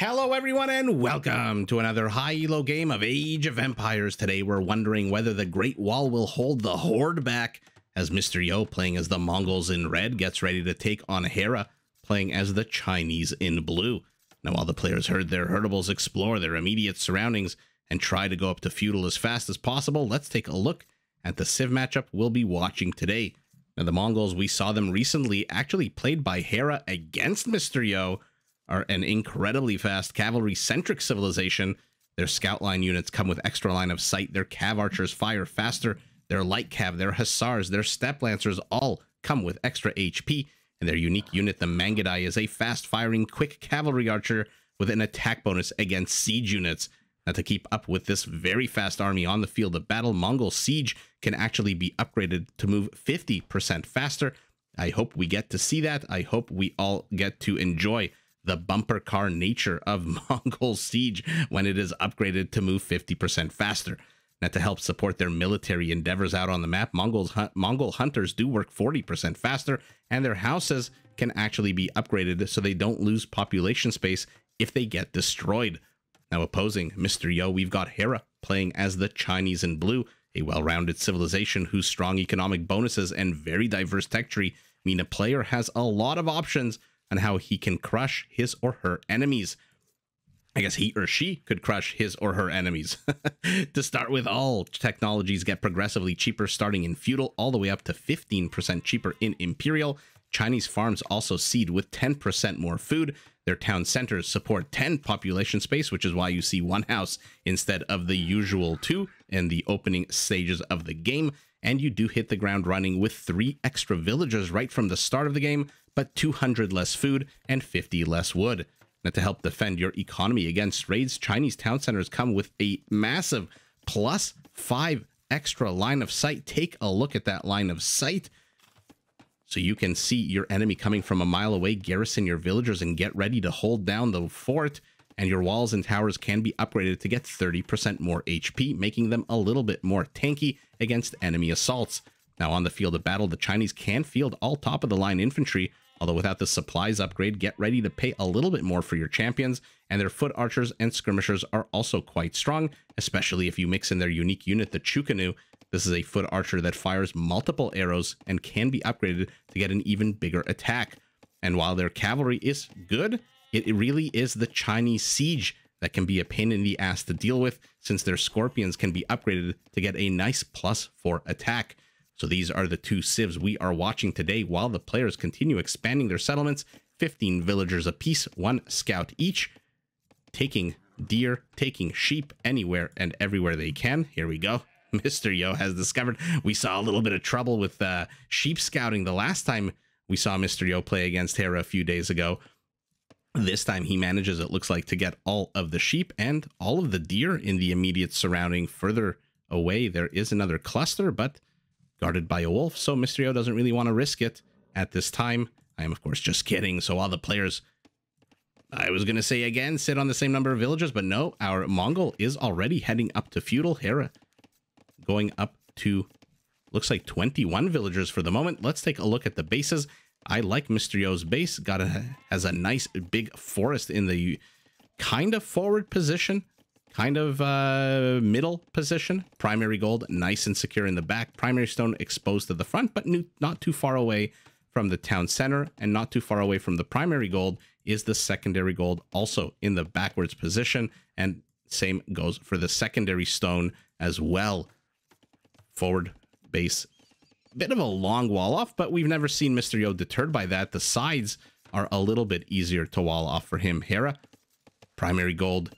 Hello everyone and welcome to another high elo game of Age of Empires. Today we're wondering whether the Great Wall will hold the Horde back as Mr. Yo playing as the Mongols in red gets ready to take on Hera playing as the Chinese in blue. Now while the players herd their herdables explore their immediate surroundings and try to go up to feudal as fast as possible, let's take a look at the Civ matchup we'll be watching today. Now the Mongols, we saw them recently actually played by Hera against Mr. Yo, are an incredibly fast cavalry-centric civilization. Their scout line units come with extra line of sight. Their cav archers fire faster. Their light cav, their hussars, their steppe lancers all come with extra HP. And their unique unit, the Mangudai, is a fast-firing, quick cavalry archer with an attack bonus against siege units. Now, to keep up with this very fast army on the field of battle, Mongol Siege can actually be upgraded to move 50% faster. I hope we get to see that. I hope we all get to enjoy the bumper car nature of Mongol Siege when it is upgraded to move 50% faster. Now, to help support their military endeavors out on the map, Mongols, Mongol hunters do work 40% faster, and their houses can actually be upgraded so they don't lose population space if they get destroyed. Now, opposing Mr. Yo, we've got Hera playing as the Chinese in blue, a well rounded civilization whose strong economic bonuses and very diverse tech tree mean a player has a lot of options on how he can crush his or her enemies. I guess he or she could crush his or her enemies. to start with, all technologies get progressively cheaper, starting in feudal all the way up to 15% cheaper in imperial. Chinese farms also seed with 10% more food. Their town centers support 10 population space, which is why you see one house instead of the usual two in the opening stages of the game. And you do hit the ground running with three extra villagers right from the start of the game, but 200 less food and 50 less wood. Now, to help defend your economy against raids, Chinese town centers come with a massive plus five extra line of sight. Take a look at that line of sight so you can see your enemy coming from a mile away, garrison your villagers, and get ready to hold down the fort. And your walls and towers can be upgraded to get 30% more HP, making them a little bit more tanky against enemy assaults. Now, on the field of battle, the Chinese can field all top of the line infantry, although without the supplies upgrade, get ready to pay a little bit more for your champions, and their foot archers and skirmishers are also quite strong, especially if you mix in their unique unit, the Chu Ko Nu. This is a foot archer that fires multiple arrows and can be upgraded to get an even bigger attack. And while their cavalry is good, it really is the Chinese siege that can be a pain in the ass to deal with, since their scorpions can be upgraded to get a nice plus four attack. So these are the two civs we are watching today while the players continue expanding their settlements, 15 villagers apiece, one scout each, taking deer, taking sheep anywhere and everywhere they can. Here we go. Mr. Yo has discovered we saw a little bit of trouble with uh, sheep scouting the last time we saw Mr. Yo play against Hera a few days ago. This time he manages, it looks like, to get all of the sheep and all of the deer in the immediate surrounding. Further away, there is another cluster, but guarded by a wolf, so. Yo doesn't really want to risk it at this time. I am, of course, just kidding. So all the players, I was going to say again, sit on the same number of villagers, but no, our Mongol is already heading up to feudal Hera, going up to, looks like 21 villagers for the moment. Let's take a look at the bases. I like Mr. Yo's base. Got a, has a nice big forest in the kind of forward position kind of uh, middle position. Primary gold, nice and secure in the back. Primary stone exposed to the front, but not too far away from the town center and not too far away from the primary gold is the secondary gold also in the backwards position. And same goes for the secondary stone as well. Forward base, bit of a long wall off, but we've never seen Mr. Yo deterred by that. The sides are a little bit easier to wall off for him. Hera, primary gold,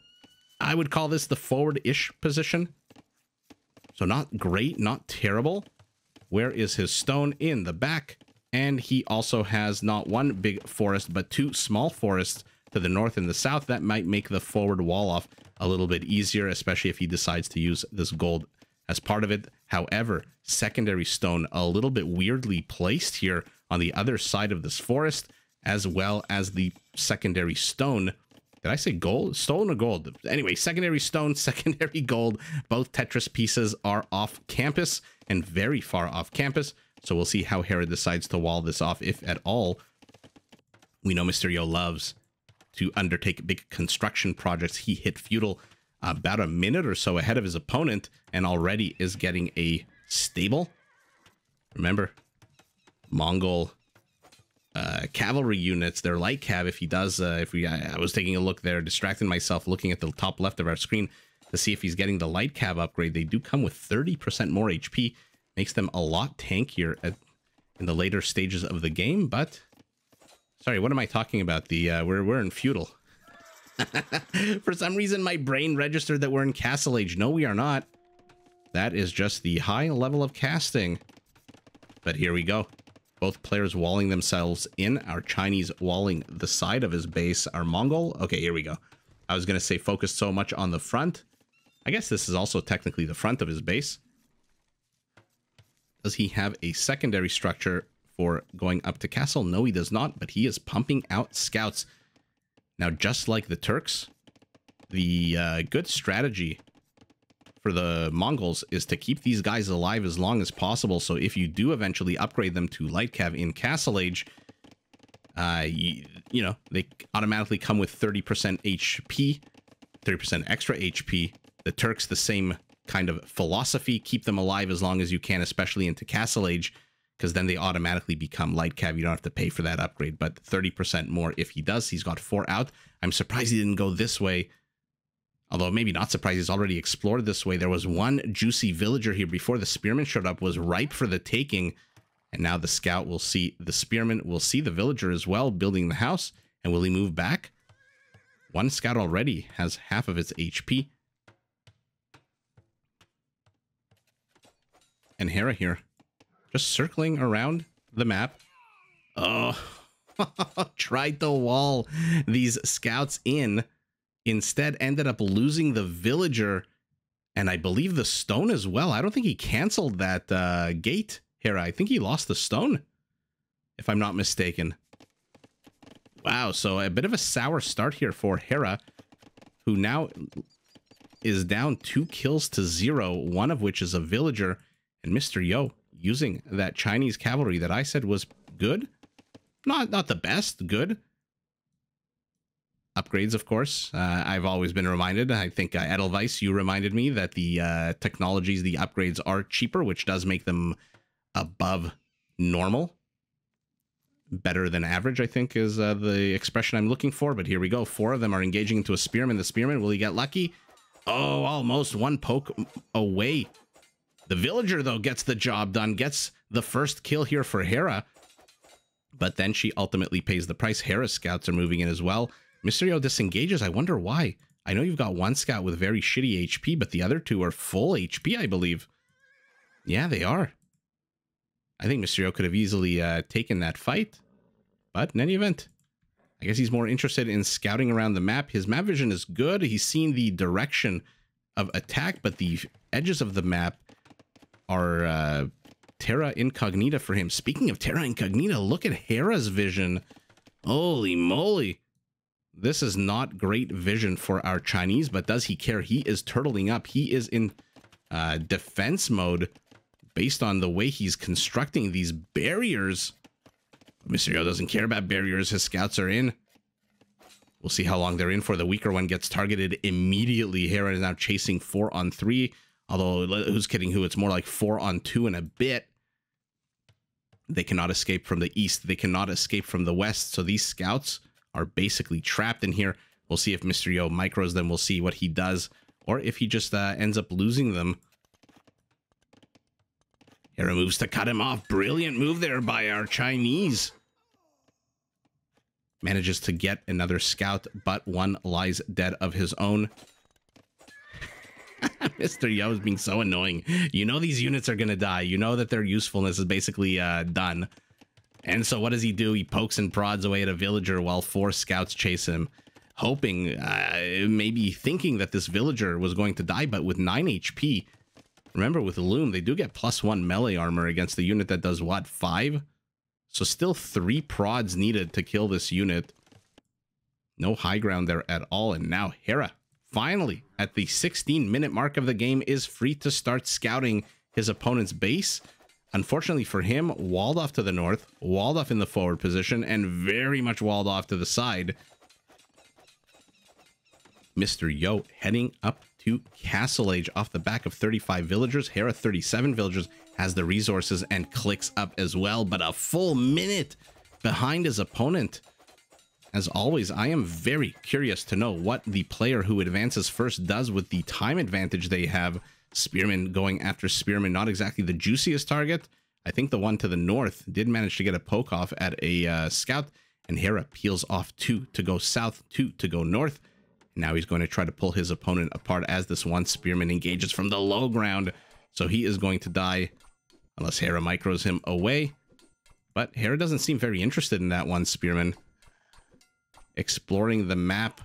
I would call this the forward-ish position. So not great, not terrible. Where is his stone? In the back. And he also has not one big forest, but two small forests to the north and the south. That might make the forward wall off a little bit easier, especially if he decides to use this gold as part of it. However, secondary stone a little bit weirdly placed here on the other side of this forest, as well as the secondary stone did I say gold? Stone or gold? Anyway, secondary stone, secondary gold. Both Tetris pieces are off campus and very far off campus. So we'll see how Hera decides to wall this off, if at all. We know. Yo loves to undertake big construction projects. He hit feudal about a minute or so ahead of his opponent and already is getting a stable. Remember, Mongol uh, cavalry units, they're light cav. If he does, uh, if we, I, I was taking a look there, distracting myself, looking at the top left of our screen to see if he's getting the light cav upgrade. They do come with 30% more HP, makes them a lot tankier at, in the later stages of the game. But sorry, what am I talking about? The uh, we're we're in feudal. For some reason, my brain registered that we're in Castle Age. No, we are not. That is just the high level of casting. But here we go. Both players walling themselves in. Our Chinese walling the side of his base. Our Mongol. Okay, here we go. I was going to say focus so much on the front. I guess this is also technically the front of his base. Does he have a secondary structure for going up to castle? No, he does not, but he is pumping out scouts. Now, just like the Turks, the uh, good strategy for the Mongols is to keep these guys alive as long as possible. So if you do eventually upgrade them to light cav in Castle Age, uh, you, you know, they automatically come with 30% HP, 30% extra HP. The Turks, the same kind of philosophy, keep them alive as long as you can, especially into Castle Age, because then they automatically become light cav. You don't have to pay for that upgrade, but 30% more if he does. He's got four out. I'm surprised he didn't go this way Although maybe not surprised, he's already explored this way. There was one juicy villager here before the spearman showed up, was ripe for the taking. And now the scout will see the spearman, will see the villager as well, building the house. And will he move back? One scout already has half of its HP. And Hera here, just circling around the map. Oh, tried to wall these scouts in instead ended up losing the villager and I believe the stone as well. I don't think he canceled that uh, gate here. I think he lost the stone, if I'm not mistaken. Wow, so a bit of a sour start here for Hera, who now is down two kills to zero, one of which is a villager. And Mr. Yo using that Chinese cavalry that I said was good. Not not the best, good upgrades, of course. Uh, I've always been reminded. I think uh, Edelweiss, you reminded me that the uh, technologies, the upgrades are cheaper, which does make them above normal. Better than average, I think, is uh, the expression I'm looking for. But here we go. Four of them are engaging into a spearman. The spearman, will he get lucky? Oh, almost one poke away. The villager, though, gets the job done, gets the first kill here for Hera. But then she ultimately pays the price. Hera scouts are moving in as well. Mr. Yo disengages. I wonder why. I know you've got one scout with very shitty HP, but the other two are full HP, I believe. Yeah, they are. I think Mr. Yo could have easily uh, taken that fight. But in any event, I guess he's more interested in scouting around the map. His map vision is good. He's seen the direction of attack, but the edges of the map are uh, Terra Incognita for him. Speaking of Terra Incognita, look at Hera's vision. Holy moly. This is not great vision for our Chinese, but does he care? He is turtling up. He is in uh, defense mode based on the way he's constructing these barriers. Mr. Yo doesn't care about barriers. His scouts are in. We'll see how long they're in for. The weaker one gets targeted immediately. Hera is now chasing four on three. Although, who's kidding who? It's more like four on two in a bit. They cannot escape from the east. They cannot escape from the west. So these scouts are basically trapped in here. We'll see if Mr. Yo micros them. We'll see what he does, or if he just uh, ends up losing them. Hera moves to cut him off. Brilliant move there by our Chinese. Manages to get another scout, but one lies dead of his own. Mr. Yo is being so annoying. You know these units are going to die. You know that their usefulness is basically uh, done. And so what does he do? He pokes and prods away at a villager while four scouts chase him, hoping, uh, maybe thinking that this villager was going to die, but with 9 HP. Remember, with Loom, they do get plus 1 melee armor against the unit that does, what, 5? So still 3 prods needed to kill this unit. No high ground there at all. And now Hera, finally, at the 16-minute mark of the game, is free to start scouting his opponent's base. Unfortunately for him, walled off to the north, walled off in the forward position, and very much walled off to the side. Mr. Yo heading up to Castle Age off the back of 35 villagers. Hera 37 villagers has the resources and clicks up as well, but a full minute behind his opponent. As always, I am very curious to know what the player who advances first does with the time advantage they have. Spearman going after Spearman, not exactly the juiciest target. I think the one to the north did manage to get a poke off at a uh, scout, and Hera peels off two to go south, two to go north. Now he's going to try to pull his opponent apart as this one Spearman engages from the low ground. So he is going to die unless Hera micros him away. But Hera doesn't seem very interested in that one Spearman. Exploring the map.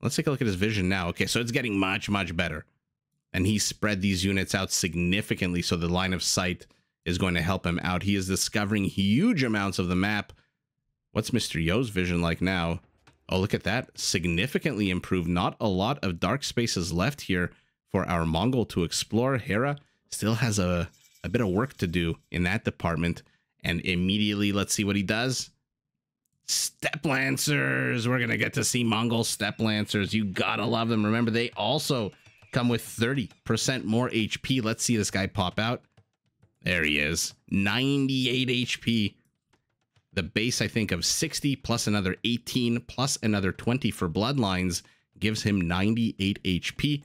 Let's take a look at his vision now. Okay, so it's getting much, much better. And he spread these units out significantly, so the line of sight is going to help him out. He is discovering huge amounts of the map. What's Mr. Yo's vision like now? Oh, look at that. Significantly improved. Not a lot of dark spaces left here for our Mongol to explore. Hera still has a, a bit of work to do in that department. And immediately, let's see what he does. Steppe Lancers. We're going to get to see Mongol Steppe Lancers. You gotta love them. Remember, they also come with 30% more HP. Let's see this guy pop out. There he is. 98 HP the base, I think, of 60 plus another 18 plus another 20 for Bloodlines gives him 98 HP.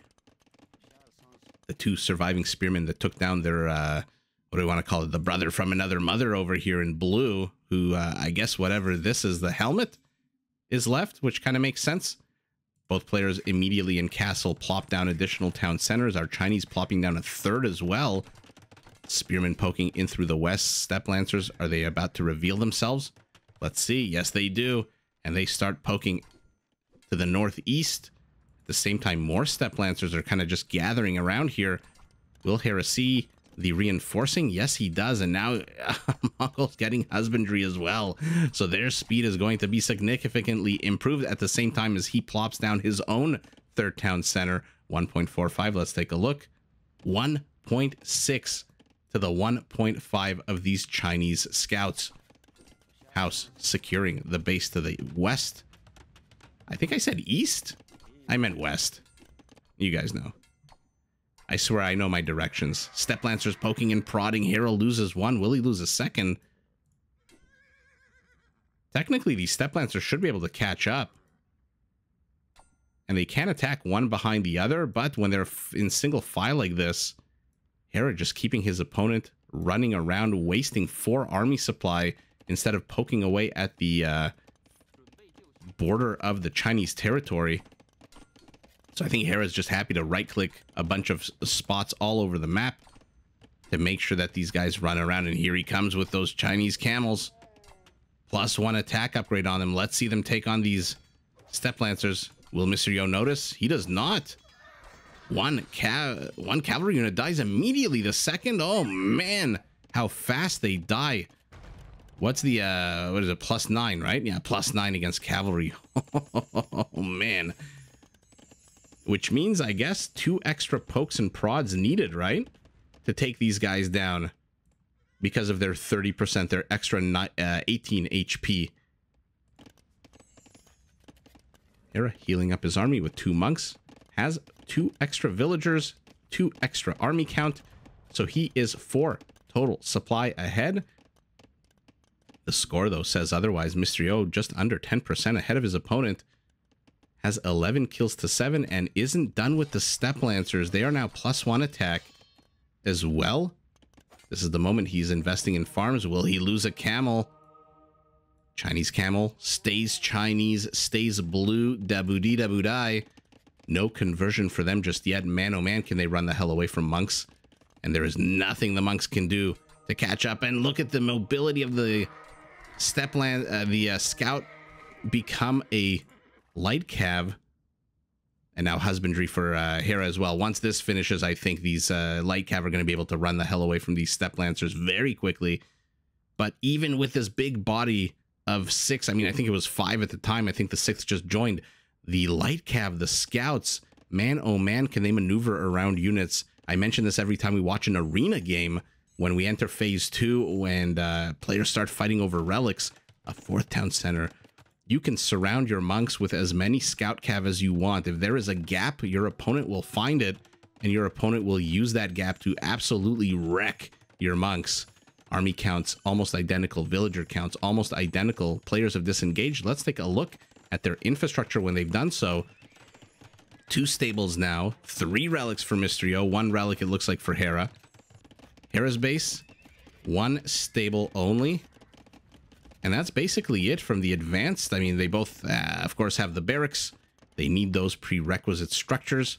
The two surviving spearmen that took down their, uh, what do we want to call it? The brother from another mother over here in blue, who uh, I guess whatever this is, the helmet is left, which kind of makes sense. Both players immediately in castle plop down additional town centers. Our Chinese plopping down a third as well. Spearmen poking in through the west. Steppe Lancers, are they about to reveal themselves? Let's see. Yes, they do. And they start poking to the northeast. At the same time, more Steppe Lancers are kind of just gathering around here. Will Hera see the reinforcing? Yes, he does. And now Mongol's getting husbandry as well. So their speed is going to be significantly improved at the same time as he plops down his own third town center. 1.45. Let's take a look. 1.6 to the 1.5 of these Chinese scouts. House securing the base to the west. I think I said east. I meant west. You guys know. I swear I know my directions. Steppe Lancers poking and prodding. Hera loses one. Will he lose a second? Technically, these Steppe Lancers should be able to catch up. And they can attack one behind the other, but when they're in single file like this, Hera just keeping his opponent running around, wasting four army supply instead of poking away at the uh, border of the Chinese territory. So I think Hera's just happy to right-click a bunch of spots all over the map to make sure that these guys run around. And here he comes with those Chinese camels. Plus one attack upgrade on them. Let's see them take on these Steppe Lancers. Will Mr. Yo notice? He does not. One cav one cavalry unit dies immediately. The second, oh man, how fast they die. What's the uh what is it? Plus nine, right? Yeah, plus nine against cavalry. oh man. Which means I guess two extra pokes and prods needed, right? To take these guys down because of their 30%, their extra uh, 18 HP. Hera healing up his army with two monks has two extra villagers, two extra army count. So he is four total supply ahead. The score, though, says otherwise. Yo just under 10% ahead of his opponent. Has 11 kills to 7 and isn't done with the Steppe Lancers. They are now plus 1 attack as well. This is the moment he's investing in farms. Will he lose a camel? Chinese camel stays Chinese, stays blue. Dabudi dabudai. No conversion for them just yet. Man, oh man, can they run the hell away from monks. And there is nothing the monks can do to catch up. And look at the mobility of the stepland, uh, the uh, scout become a light cav. And now husbandry for uh, Hera as well. Once this finishes, I think these uh, light cav are going to be able to run the hell away from these steppe lancers very quickly. But even with this big body of six, I mean, I think it was five at the time. I think the sixth just joined the light cav, the scouts, man, oh man, can they maneuver around units. I mention this every time we watch an arena game when we enter phase two and uh, players start fighting over relics. A fourth town center you can surround your monks with as many scout cav as you want. If there is a gap, your opponent will find it, and your opponent will use that gap to absolutely wreck your monks. Army counts almost identical, villager counts almost identical. Players have disengaged. Let's take a look at their infrastructure when they've done so. Two stables now, three relics for Mr. Yo, one relic it looks like for Hera. Hera's base, one stable only. And that's basically it from the advanced. I mean, they both, uh, of course, have the barracks. They need those prerequisite structures.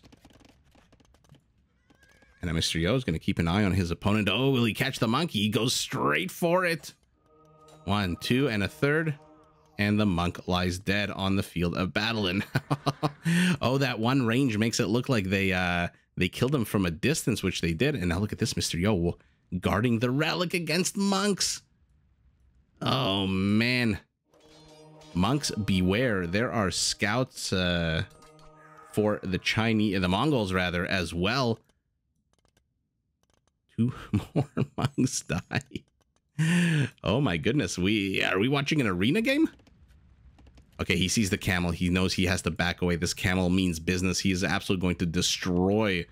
And Mr. Yo is going to keep an eye on his opponent. Oh, will he catch the monkey? He goes straight for it. One, two, and a third. And the monk lies dead on the field of battle. And oh, that one range makes it look like they uh, they killed him from a distance, which they did. And now look at this Mr. Yo guarding the relic against monks. Oh, man. Monks, beware. There are scouts uh, for the Chinese, the Mongols, rather, as well. Two more monks die. Oh my goodness. We are we watching an arena game? Okay, he sees the camel. He knows he has to back away. This camel means business. He is absolutely going to destroy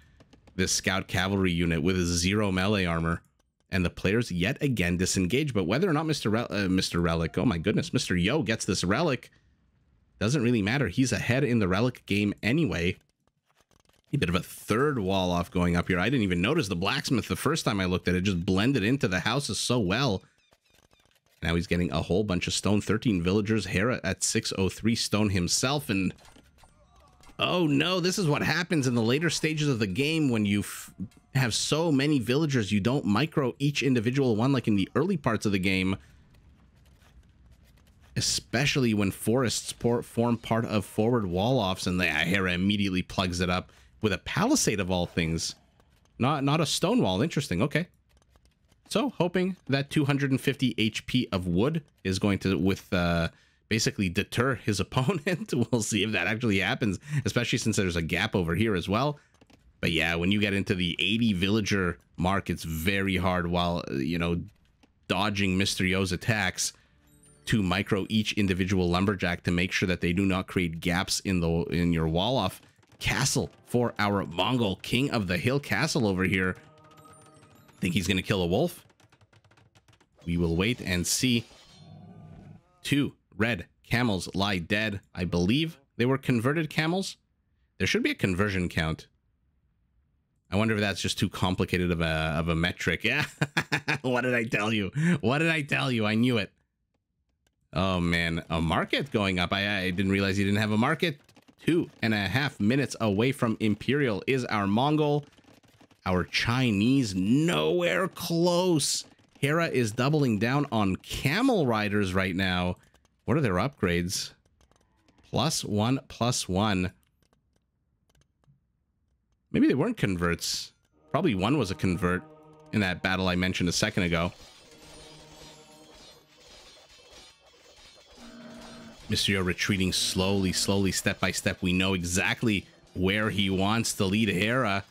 this scout cavalry unit with zero melee armor and the players yet again disengage. But whether or not Mr. Uh, Mr. Relic, oh my goodness, Mr. Yo gets this relic, doesn't really matter. He's ahead in the relic game anyway. A bit of a third wall off going up here. I didn't even notice the blacksmith the first time I looked at it. Just blended into the houses so well. Now he's getting a whole bunch of stone. 13 villagers. Hera at 603 stone himself. And oh no, this is what happens in the later stages of the game when you have so many villagers, you don't micro each individual one like in the early parts of the game. Especially when forests form part of forward wall offs and the Hera immediately plugs it up with a palisade of all things. Not not a stone wall. Interesting. Okay. So hoping that 250 HP of wood is going to with uh basically deter his opponent. we'll see if that actually happens, especially since there's a gap over here as well. But yeah, when you get into the 80 villager mark, it's very hard while, uh, you know, dodging Mr. Yo's attacks to micro each individual lumberjack to make sure that they do not create gaps in the in your wall off castle for our Mongol king of the hill castle over here. Think he's going to kill a wolf? We will wait and see. Two red camels lie dead. I believe they were converted camels. There should be a conversion count. I wonder if that's just too complicated of a of a metric. Yeah. what did I tell you? What did I tell you? I knew it. Oh man, a market going up. I, I didn't realize you didn't have a market. Two and a half minutes away from Imperial is our Mongol. Our Chinese nowhere close. Hera is doubling down on camel riders right now. What are their upgrades? Plus one, plus one. Maybe they weren't converts. Probably one was a convert in that battle I mentioned a second ago. Mr. Yo retreating slowly, slowly, step by step. We know exactly where he wants to lead Hera.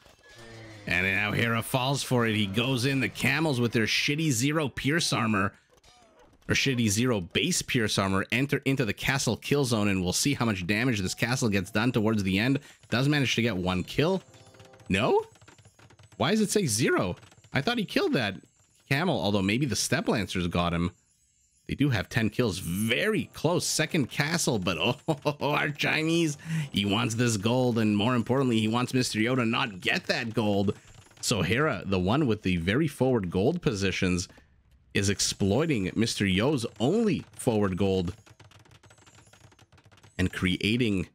And now Hera falls for it. He goes in the camels with their shitty zero pierce armor or shitty zero base pierce armor enter into the castle kill zone and we'll see how much damage this castle gets done towards the end. Does manage to get one kill. No? Why does it say zero? I thought he killed that camel, although maybe the steppe lancers got him. They do have 10 kills. Very close. Second castle, but oh, our Chinese, he wants this gold, and more importantly, he wants Mr. Yoda to not get that gold. So Hera, the one with the very forward gold positions, is exploiting Mr. Yo's only forward gold and creating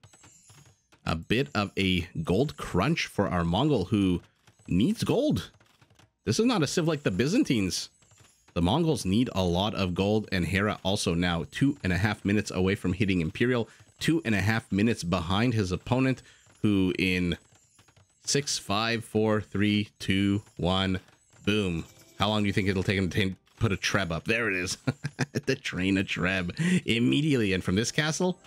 a bit of a gold crunch for our Mongol who needs gold. This is not a civ like the Byzantines. The Mongols need a lot of gold, and Hera also now two and a half minutes away from hitting Imperial, two and a half minutes behind his opponent, who in six, five, four, three, two, one, boom. How long do you think it'll take him to put a treb up? There it is. the train a treb immediately. And from this castle,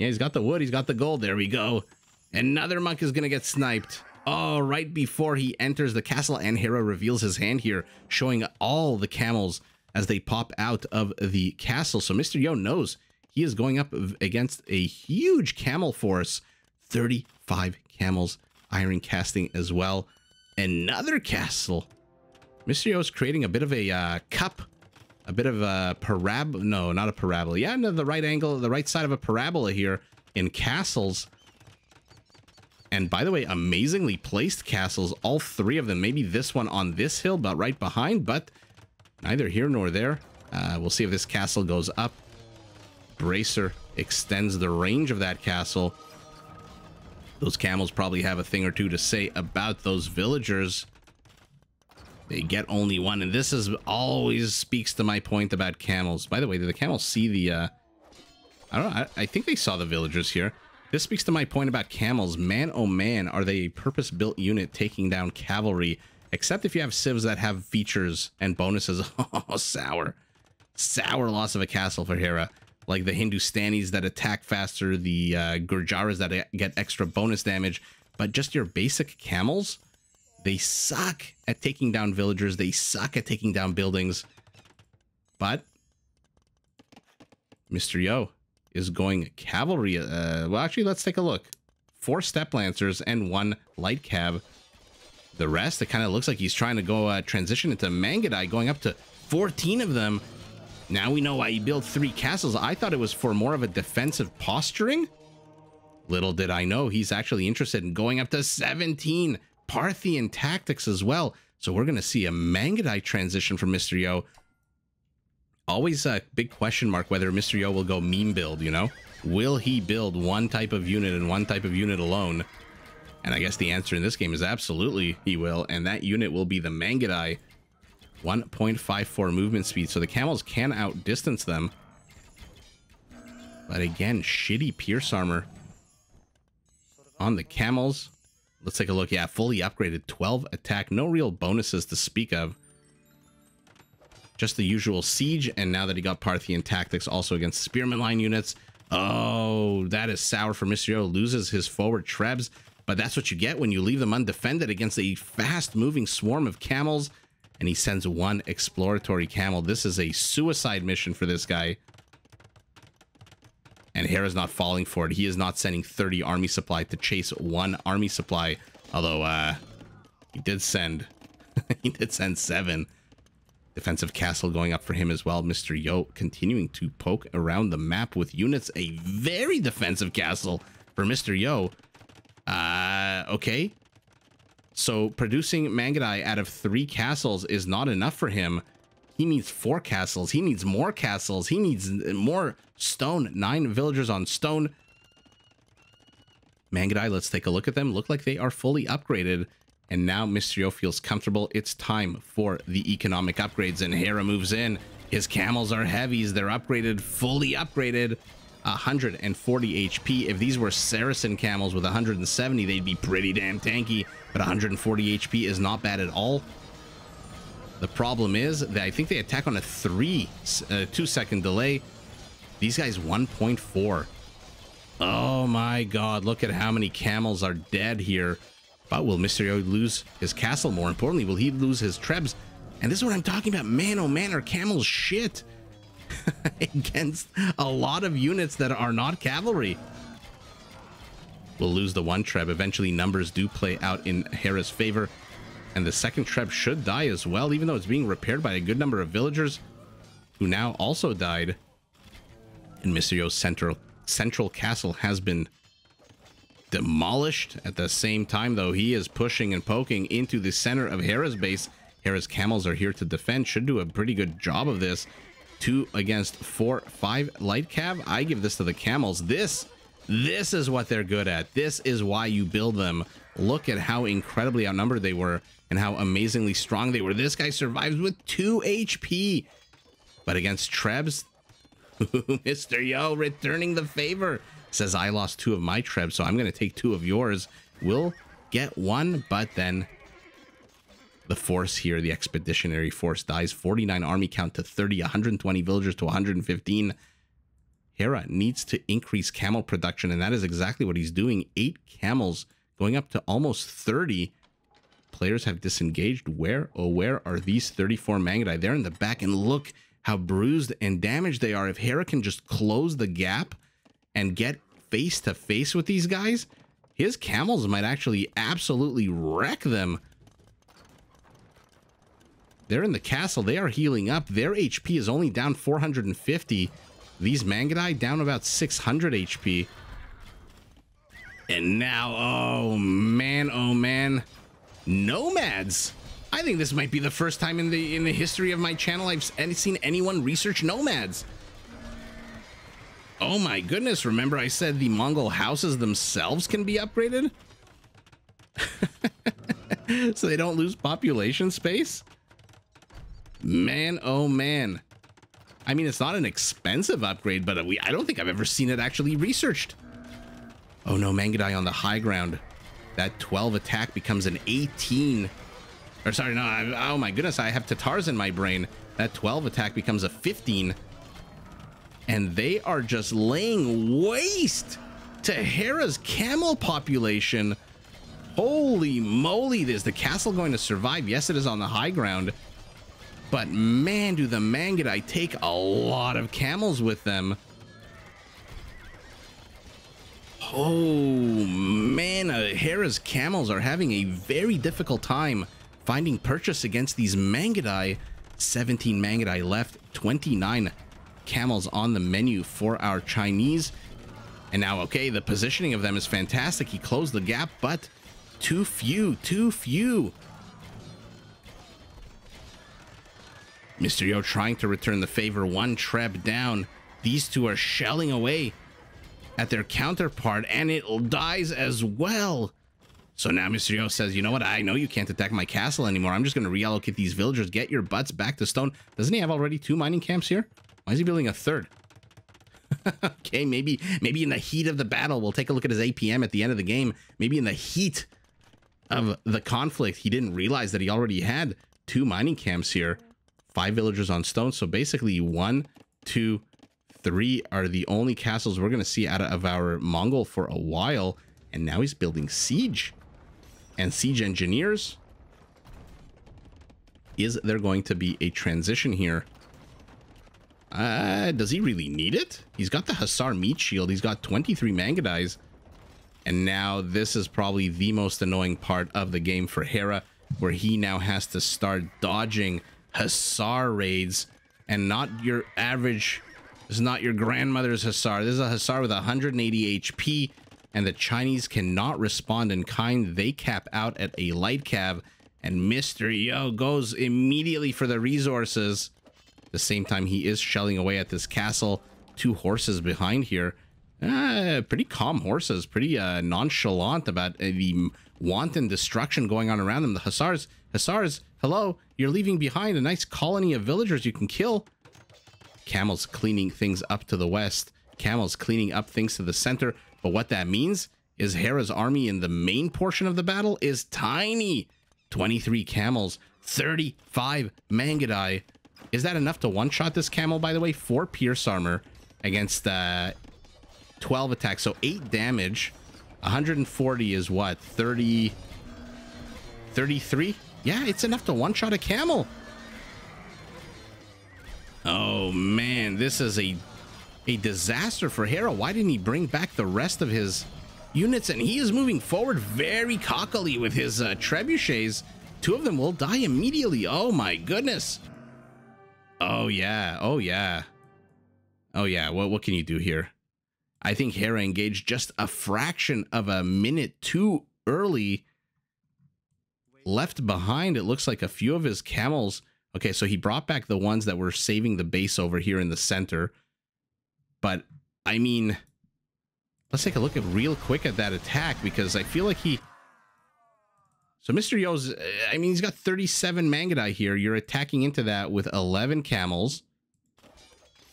yeah, he's got the wood. He's got the gold. There we go. Another monk is going to get sniped. Oh, right before he enters the castle and Hera reveals his hand here, showing all the camels as they pop out of the castle. So Mr. Yo knows He is going up against a huge camel force. 35 camels, iron casting as well. Another castle. Mr. Yo is creating a bit of a uh, cup, a bit of a parabola. No, not a parabola. Yeah, the right angle, the right side of a parabola here in castles. And by the way, amazingly placed castles, all three of them. Maybe this one on this hill, but right behind, but neither here nor there. Uh, we'll see if this castle goes up. Bracer extends the range of that castle. Those camels probably have a thing or two to say about those villagers. They get only one, and this is always speaks to my point about camels. By the way, did the camels see the... Uh, I don't know, I, I think they saw the villagers here. This speaks to my point about camels. Man, oh man, are they a purpose-built unit taking down cavalry. Except if you have civs that have features and bonuses. Oh, sour. Sour loss of a castle for Hera. Like the Hindustanis that attack faster, the uh, Gurjaras that get extra bonus damage. But just your basic camels, they suck at taking down villagers. They suck at taking down buildings. But Mr. Yo is going cavalry. Uh, well, actually, let's take a look. Four steppe lancers and one light cav. The rest, it kind of looks like he's trying to go uh, transition into Mangudai, going up to 14 of them. Now we know why he built three castles. I thought it was for more of a defensive posturing. Little did I know he's actually interested in going up to 17 Parthian tactics as well. So we're going to see a Mangudai transition from Mr. Yo always a big question mark whether Mr. Yo will go meme build, you know? Will he build one type of unit and one type of unit alone? And I guess the answer in this game is absolutely he will, and that unit will be the Mangudai. 1.54 movement speed, so the camels can outdistance them. But again, shitty Pierce armor on the camels. Let's take a look. Yeah, fully upgraded, 12 attack, no real bonuses to speak of just the usual siege, and now that he got Parthian tactics also against spearman line units. Oh, that is sour for Mr. Yo. Loses his forward trebs, but that's what you get when you leave them undefended against a fast-moving swarm of camels, and he sends one exploratory camel. This is a suicide mission for this guy. And Hera's not falling for it. He is not sending 30 army supply to chase one army supply. Although, uh, he did send, he did send seven. Defensive castle going up for him as well. Mr. Yo continuing to poke around the map with units. A very defensive castle for Mr. Yo. Uh, okay. So producing Mangudai out of three castles is not enough for him. He needs four castles. He needs more castles. He needs more stone. Nine villagers on stone. Mangudai, let's take a look at them. Look like they are fully upgraded. And now Mr. Yo feels comfortable. It's time for the economic upgrades. And Hera moves in. His camels are heavies. They're upgraded, fully upgraded. 140 HP. If these were Saracen camels with 170, they'd be pretty damn tanky. But 140 HP is not bad at all. The problem is that I think they attack on a three, uh, two second delay. These guys 1.4. Oh my god, look at how many camels are dead here. But will Mr. Yo lose his castle? More importantly, will he lose his trebs? And this is what I'm talking about. Man, oh man, are camels shit against a lot of units that are not cavalry. We'll lose the one treb. Eventually, numbers do play out in Hera's favor. And the second treb should die as well, even though it's being repaired by a good number of villagers who now also died. And Mr. Yo's central, central castle has been demolished. At the same time, though, he is pushing and poking into the center of Hera's base. Hera's camels are here to defend. Should do a pretty good job of this. Two against four, five light cav. I give this to the camels. This, this is what they're good at. This is why you build them. Look at how incredibly outnumbered they were and how amazingly strong they were. This guy survives with two HP. But against Trebs, Mr. Yo returning the favor says I lost two of my trebs, so I'm going to take two of yours. We'll get one, but then the force here, the expeditionary force, dies 49 army count to 30, 120 villagers to 115. Hera needs to increase camel production, and that is exactly what he's doing. Eight camels going up to almost 30. Players have disengaged. Where, oh, where are these 34 Mangudai? They're in the back, and look how bruised and damaged they are. If Hera can just close the gap and get face to face with these guys, his camels might actually absolutely wreck them. They're in the castle. They are healing up. Their HP is only down 450. These Mangudai down about 600 HP. And now, oh man, oh man, nomads. I think this might be the first time in the in the history of my channel I've seen anyone research nomads. Oh my goodness, remember I said the Mongol houses themselves can be upgraded? so they don't lose population space? Man, oh man. I mean, it's not an expensive upgrade, but we I don't think I've ever seen it actually researched. Oh no, Mangudai on the high ground. That 12 attack becomes an 18. Or sorry, no, I, oh my goodness, I have Tatars in my brain. That 12 attack becomes a 15. And they are just laying waste to Hera's camel population. Holy moly, is the castle going to survive? Yes, it is on the high ground. But man, do the Mangudai take a lot of camels with them. Oh man, uh, Hera's camels are having a very difficult time finding purchase against these Mangudai. 17 Mangudai left, 29 camels on the menu for our Chinese. And now, okay, the positioning of them is fantastic. He closed the gap, but too few, too few. Mr. Yo trying to return the favor, one treb down. These two are shelling away at their counterpart and it dies as well. So now Mr. Yo says, you know what? I know you can't attack my castle anymore. I'm just going to reallocate these villagers. Get your butts back to stone. Doesn't he have already two mining camps here? Why is he building a third? okay, maybe maybe in the heat of the battle, we'll take a look at his APM at the end of the game. Maybe in the heat of the conflict, he didn't realize that he already had two mining camps here. Five villagers on stone. So basically one, two, three are the only castles we're going to see out of our Mongol for a while. And now he's building siege. And siege engineers. Is there going to be a transition here? Uh, does he really need it? He's got the Hussar meat shield. He's got 23 Mangudais. And now this is probably the most annoying part of the game for Hera, where he now has to start dodging Hussar raids and not your average this is not your grandmother's Hussar. This is a Hussar with 180 HP, and the Chinese cannot respond in kind. They cap out at a light cav, and Mr. Yo goes immediately for the resources. the same time, he is shelling away at this castle. Two horses behind here. Uh, pretty calm horses, pretty uh, nonchalant about uh, the wanton destruction going on around them. The Hussars, Hussars, hello, you're leaving behind a nice colony of villagers you can kill. Camels cleaning things up to the west. Camels cleaning up things to the center. But what that means is Hera's army in the main portion of the battle is tiny. 23 camels, 35 Mangudai. Is that enough to one-shot this camel, by the way? 4 pierce armor against uh, 12 attacks. So 8 damage. 140 is what? 30... 33? Yeah, it's enough to one-shot a camel. Oh man, this is a a disaster for Hera. Why didn't he bring back the rest of his units? And he is moving forward very cockily with his uh, trebuchets. Two of them will die immediately. Oh my goodness. Oh yeah. Oh yeah. Oh yeah. What what can you do here? I think Hera engaged just a fraction of a minute too early. Left behind, it looks like a few of his camels Okay, so he brought back the ones that were saving the base over here in the center. But, I mean, let's take a look at real quick at that attack because I feel like he... So Mr. Yo's, I mean, he's got 37 Mangudai here. You're attacking into that with 11 camels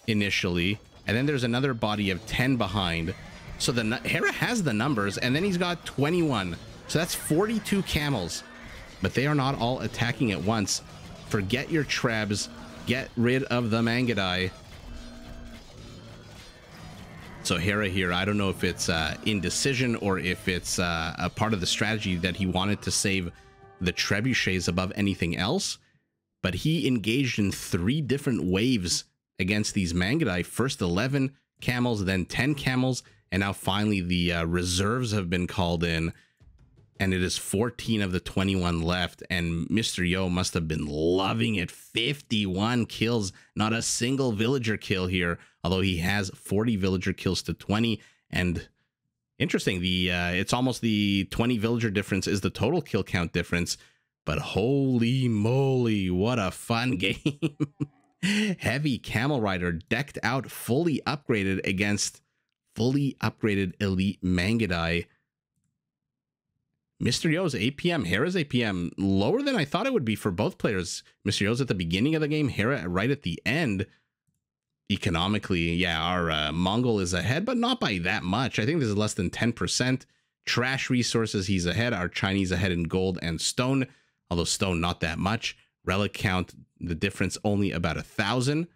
initially. And then there's another body of 10 behind. So the Hera has the numbers, and then he's got 21. So that's 42 camels. But they are not all attacking at once. Forget your trebs. Get rid of the Mangudai. So Hera here, I don't know if it's uh, indecision or if it's uh, a part of the strategy that he wanted to save the trebuchets above anything else. but he engaged in three different waves against these Mangudai. First 11 camels, then 10 camels, and now finally the uh, reserves have been called in and it is 14 of the 21 left and mr yo must have been loving it. 51 kills not a single villager kill here although he has 40 villager kills to 20 and interesting the uh, it's almost the 20 villager difference is the total kill count difference but holy moly what a fun game. Heavy camel rider decked out fully upgraded against fully upgraded elite mangudai Mr. Yo's APM, Hera's APM, lower than I thought it would be for both players. Mr. Yo's at the beginning of the game, Hera right at the end. Economically, yeah, our uh, Mongol is ahead, but not by that much. I think this is less than 10%. Trash resources, he's ahead. Our Chinese ahead in gold and stone, although stone not that much. Relic count, the difference only about a thousand.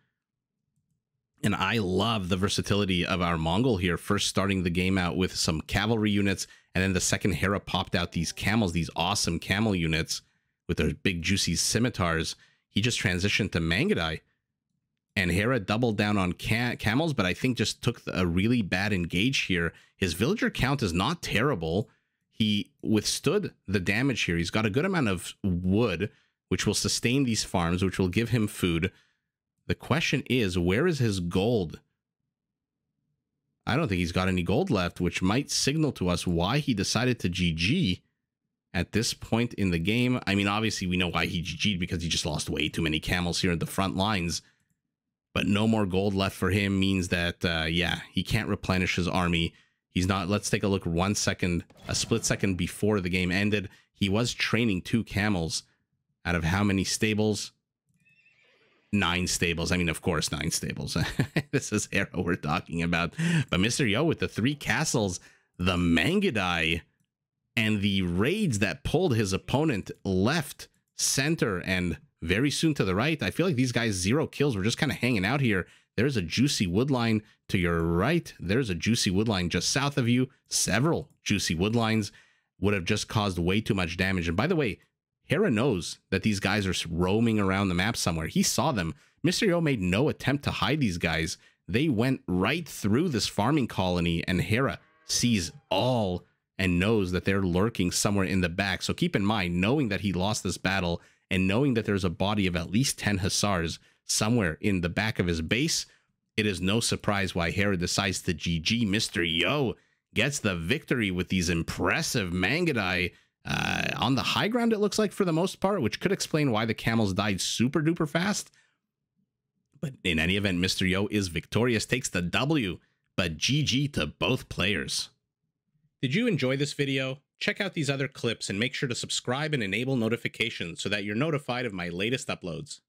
And I love the versatility of our Mongol here, first starting the game out with some cavalry units and then the second Hera popped out these camels, these awesome camel units with their big juicy scimitars. He just transitioned to Mangudai. And Hera doubled down on ca camels, but I think just took a really bad engage here. His villager count is not terrible. He withstood the damage here. He's got a good amount of wood, which will sustain these farms, which will give him food. The question is, where is his gold? I don't think he's got any gold left, which might signal to us why he decided to GG at this point in the game. I mean, obviously, we know why he GG'd because he just lost way too many camels here at the front lines. But no more gold left for him means that, uh, yeah, he can't replenish his army. He's not. Let's take a look one second, a split second before the game ended. He was training two camels out of how many stables? Nine stables. I mean, of course, nine stables. this is Hera we're talking about. But Mr. Yo with the three castles, the Mangudai, and the raids that pulled his opponent left, center, and very soon to the right. I feel like these guys zero kills. We're just kind of hanging out here. There's a juicy woodline to your right. There's a juicy woodline just south of you. Several juicy woodlines would have just caused way too much damage. And by the way, Hera knows that these guys are roaming around the map somewhere. He saw them. Mr. Yo made no attempt to hide these guys. They went right through this farming colony, and Hera sees all and knows that they're lurking somewhere in the back. So keep in mind, knowing that he lost this battle and knowing that there's a body of at least 10 Hussars somewhere in the back of his base, it is no surprise why Hera decides to GG. Mr. Yo gets the victory with these impressive Mangudai uh, on the high ground, it looks like for the most part, which could explain why the camels died super duper fast. But in any event, Mr. Yo is victorious, takes the W, but GG to both players. Did you enjoy this video? Check out these other clips and make sure to subscribe and enable notifications so that you're notified of my latest uploads.